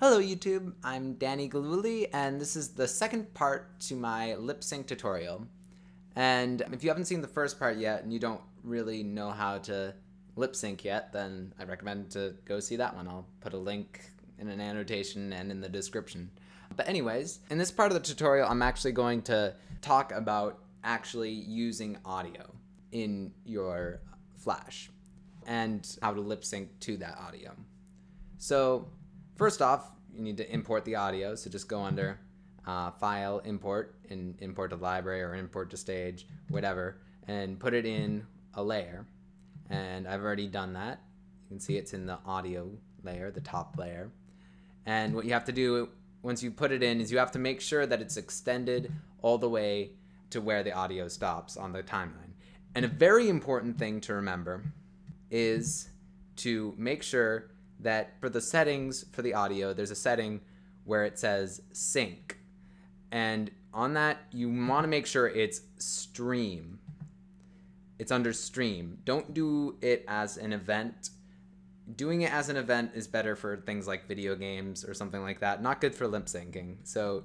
Hello YouTube, I'm Danny Galuli and this is the second part to my lip sync tutorial. And if you haven't seen the first part yet and you don't really know how to lip sync yet, then I recommend to go see that one. I'll put a link in an annotation and in the description. But anyways, in this part of the tutorial, I'm actually going to talk about actually using audio in your Flash and how to lip sync to that audio. So first off, you need to import the audio. So just go under uh, File, Import, and import to library or import to stage, whatever, and put it in a layer. And I've already done that. You can see it's in the audio layer, the top layer. And what you have to do once you put it in is you have to make sure that it's extended all the way to where the audio stops on the timeline. And a very important thing to remember is to make sure that for the settings for the audio, there's a setting where it says sync. And on that, you want to make sure it's stream. It's under stream. Don't do it as an event. Doing it as an event is better for things like video games or something like that. Not good for lip syncing. So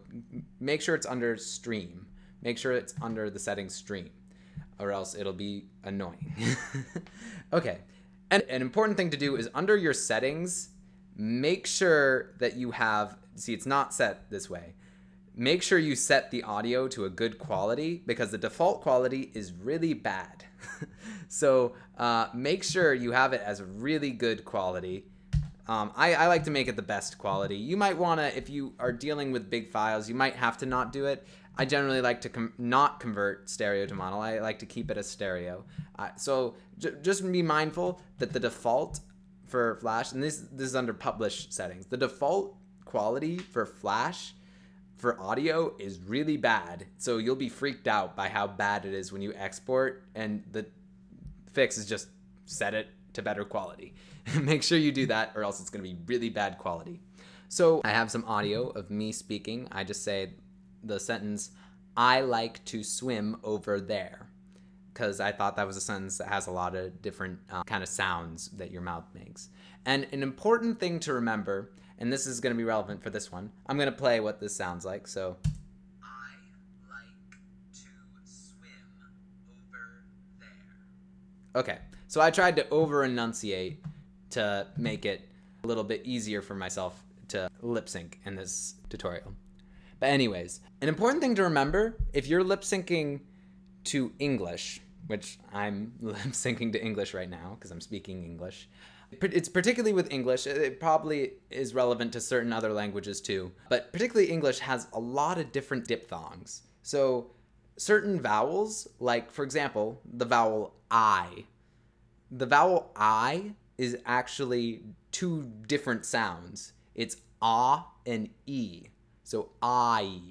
make sure it's under stream. Make sure it's under the setting stream, or else it'll be annoying. okay. And an important thing to do is under your settings, make sure that you have, see, it's not set this way. Make sure you set the audio to a good quality because the default quality is really bad. so uh, make sure you have it as really good quality. Um, I, I, like to make it the best quality. You might want to, if you are dealing with big files, you might have to not do it. I generally like to com not convert stereo to mono. I like to keep it as stereo. Uh, so just be mindful that the default for Flash, and this this is under publish settings, the default quality for Flash for audio is really bad. So you'll be freaked out by how bad it is when you export, and the fix is just set it to better quality. Make sure you do that, or else it's going to be really bad quality. So I have some audio of me speaking. I just say the sentence, I like to swim over there. Because I thought that was a sentence that has a lot of different uh, kind of sounds that your mouth makes. And an important thing to remember, and this is going to be relevant for this one, I'm going to play what this sounds like. So, I like to swim over there. Okay, so I tried to over enunciate to make it a little bit easier for myself to lip sync in this tutorial. But anyways, an important thing to remember, if you're lip syncing to English, which I'm lip syncing to English right now because I'm speaking English, it's particularly with English, it probably is relevant to certain other languages too, but particularly English has a lot of different diphthongs. So certain vowels, like for example, the vowel I, the vowel I is actually two different sounds. It's ah and e. So I.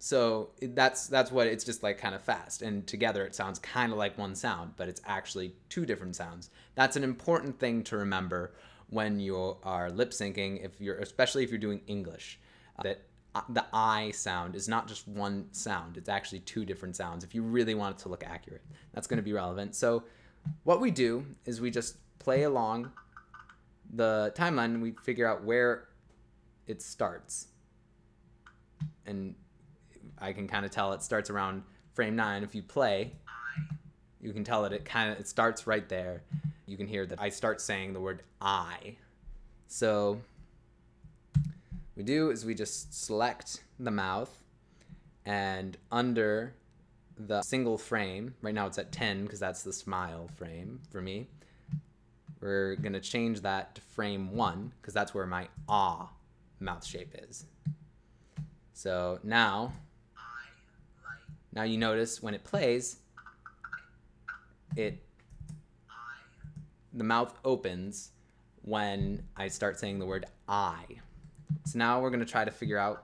So that's that's what it's just like kind of fast and together it sounds kind of like one sound, but it's actually two different sounds. That's an important thing to remember when you are lip syncing if you're especially if you're doing English. Uh, that the I sound is not just one sound, it's actually two different sounds if you really want it to look accurate. That's going to be relevant. So what we do is we just play along the timeline and we figure out where it starts and I can kind of tell it starts around frame nine. If you play, you can tell that it kind of it starts right there. You can hear that I start saying the word I. So we do is we just select the mouth and under the single frame, right now it's at 10 because that's the smile frame for me. We're gonna change that to frame one because that's where my ah mouth shape is. So now, now you notice when it plays, it the mouth opens when I start saying the word I. So now we're going to try to figure out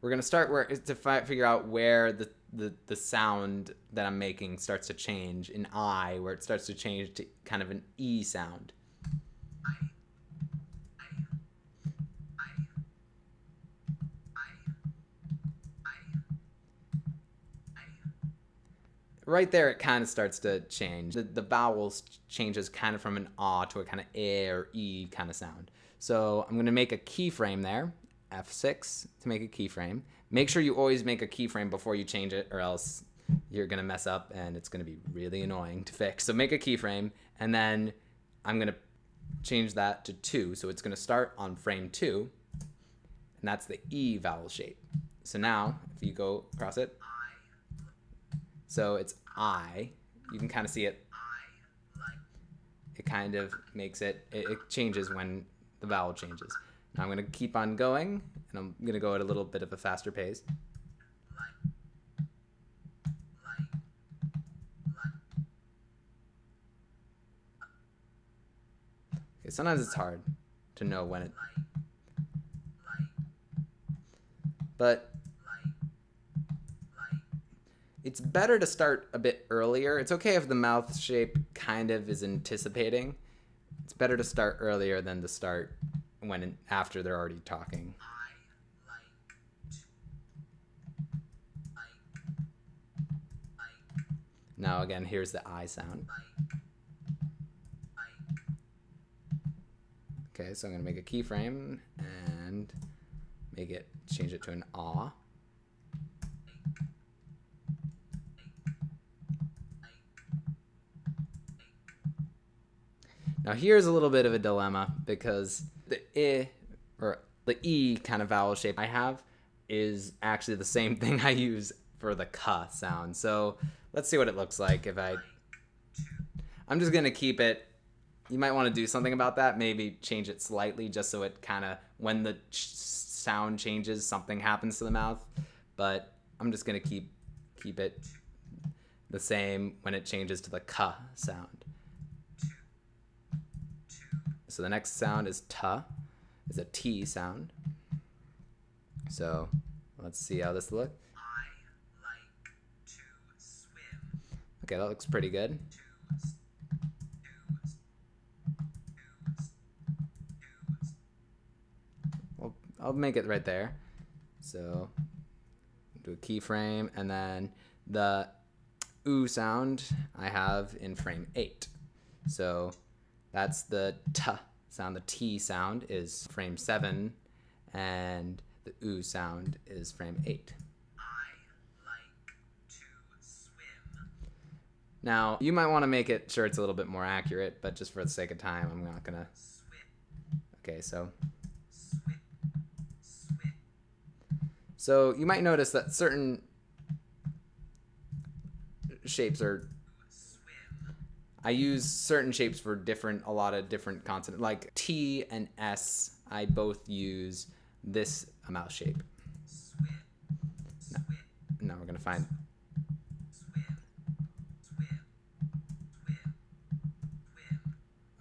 We're going to start where to fi- figure out where the the the sound that I'm making starts to change in I, where it starts to change to kind of an E sound. right there it kind of starts to change. The, the vowels changes kind of from an ah to a kind of e or e kind of sound. So I'm going to make a keyframe there, F6 to make a keyframe. Make sure you always make a keyframe before you change it or else you're to mess up and it's to be really annoying to fix. So make a keyframe and then I'm to change that to 2. So it's to start on frame 2 and that's the E vowel shape. So now if you go across it, so it's I. You can kind of see it. It kind of makes it, it, it changes when the vowel changes. I'm going to keep on going, and I'm going to go at a little bit of a faster pace. Okay, sometimes it's hard to know when it... But it's better to start a bit earlier. It's okay if the mouth shape kind of is anticipating. It's better to start earlier than to start when after they're already talking. Now again, here's the I sound. Okay, so I'm gonna make a keyframe and make it change it to an ah. Now here's a little bit of a dilemma because the I or the E kind of vowel shape I have is actually the same thing I use for the K sound. So let's see what it looks like if I... I'm just to keep it... You might want to do something about that. Maybe change it slightly just so it kind of... When the sound changes, something happens to the mouth. But I'm just to keep keep it the same when it changes to the K sound. So the next sound is ta, is a T sound. So let's see how this looks. Like okay, that looks pretty good. I'll make it right there. So do a keyframe and then the oo sound I have in frame 8. So that's the t sound. The T sound is frame 7, and the oo sound is frame 8. Now, you might want to make it sure it's a little bit more accurate, but just for the sake of time, I'm not going to... Okay, so... So you might notice that certain shapes are I use certain shapes for different, a lot of different consonants. Like T and S, I both use this mouth shape. Now, now we're gonna find.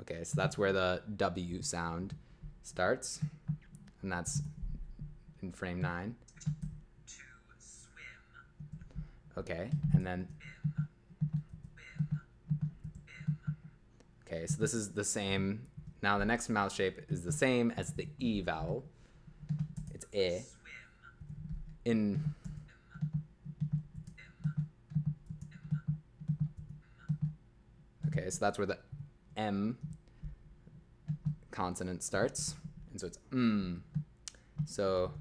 Okay, so that's where the W sound starts, and that's in frame nine. Okay, and then Okay, so this is the same. Now the next mouth shape is the same as the E vowel. It's E. In Okay, so that's where the M consonant starts. And so it's M. So,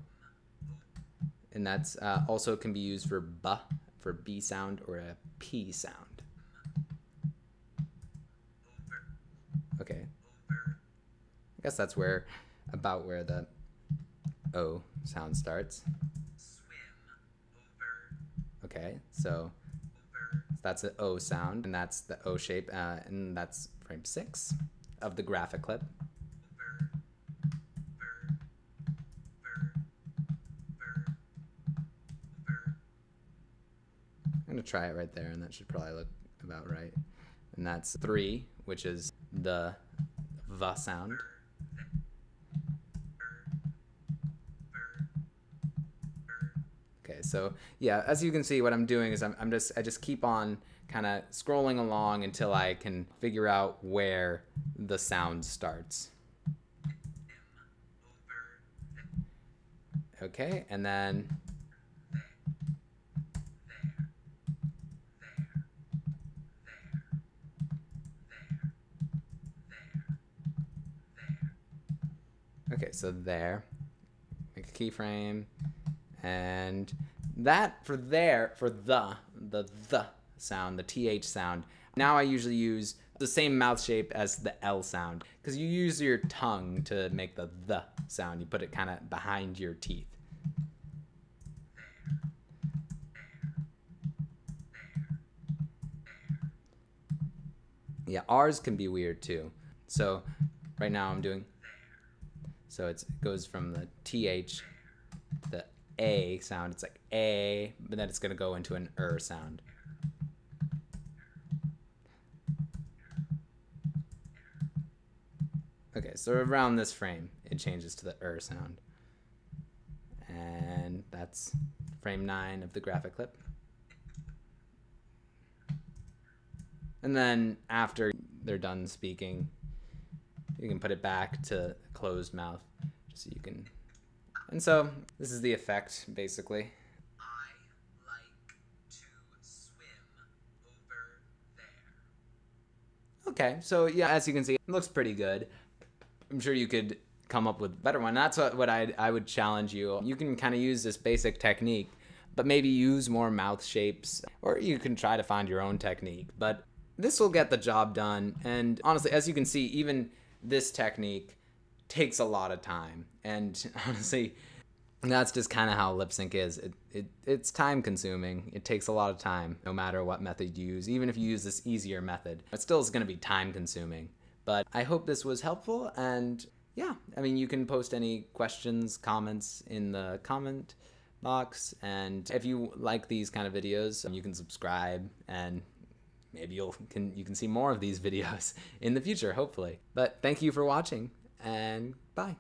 and that's uh, also can be used for B, for B sound, or a P sound. Guess that's where about where the O sound starts. Okay, so that's the O sound, and that's the O shape, uh, and that's frame six of the graphic clip. I'm gonna try it right there, and that should probably look about right. And that's three, which is the V sound. okay. So yeah, as you can see, what I'm doing is I'm, I'm just, I just keep on kind of scrolling along until I can figure out where the sound starts. Okay, and then Okay, so there, make a keyframe, and that for there, for the, the the sound, the TH sound, now I usually use the same mouth shape as the L sound because you use your tongue to make the the sound. You put it kind of behind your teeth. Yeah, R's can be weird too. So right now I'm doing, so it goes from the TH, the A sound, it's like A, but then it's gonna go into an er sound. Okay, so around this frame, it changes to the er sound. And that's frame nine of the graphic clip. And then after they're done speaking, you can put it back to closed mouth, just so you can. And so this is the effect, basically. Okay, so yeah, as you can see, it looks pretty good. I'm sure you could come up with a better one. That's what, what I, I would challenge you. You can kind of use this basic technique, but maybe use more mouth shapes, or you can try to find your own technique. But this will get the job done. And honestly, as you can see, even this technique takes a lot of time. And honestly, that's just kind of how lip sync is. It, it, it's time consuming. It takes a lot of time, no matter what method you use. Even if you use this easier method, it still is going to be time consuming. But I hope this was helpful. And yeah, I mean, you can post any questions, comments in the comment box. And if you like these kind of videos, you can subscribe and maybe you'll can you can see more of these videos in the future hopefully but thank you for watching and bye